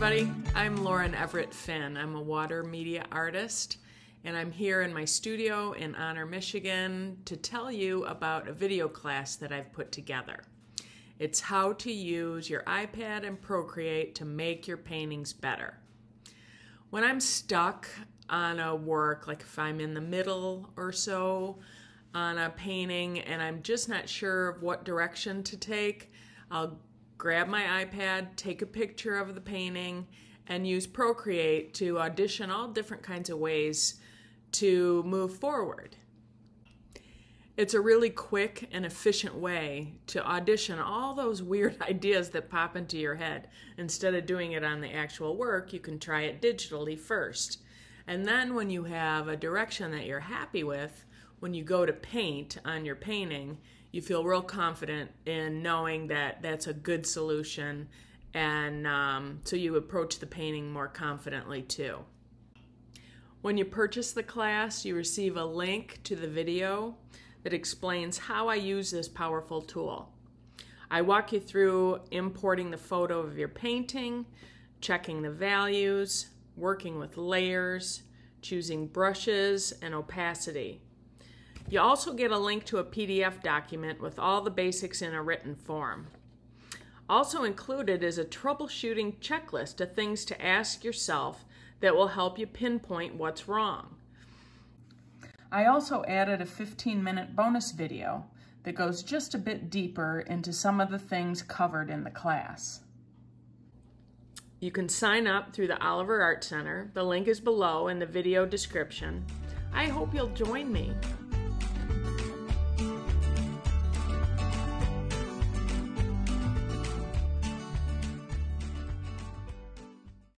everybody. I'm Lauren Everett Finn. I'm a water media artist, and I'm here in my studio in Honor, Michigan to tell you about a video class that I've put together. It's how to use your iPad and Procreate to make your paintings better. When I'm stuck on a work, like if I'm in the middle or so on a painting and I'm just not sure what direction to take, I'll grab my iPad, take a picture of the painting, and use Procreate to audition all different kinds of ways to move forward. It's a really quick and efficient way to audition all those weird ideas that pop into your head. Instead of doing it on the actual work, you can try it digitally first. And then when you have a direction that you're happy with, when you go to paint on your painting, you feel real confident in knowing that that's a good solution and um, so you approach the painting more confidently too. When you purchase the class, you receive a link to the video that explains how I use this powerful tool. I walk you through importing the photo of your painting, checking the values, working with layers, choosing brushes and opacity. You also get a link to a PDF document with all the basics in a written form. Also included is a troubleshooting checklist of things to ask yourself that will help you pinpoint what's wrong. I also added a 15 minute bonus video that goes just a bit deeper into some of the things covered in the class. You can sign up through the Oliver Art Center. The link is below in the video description. I hope you'll join me.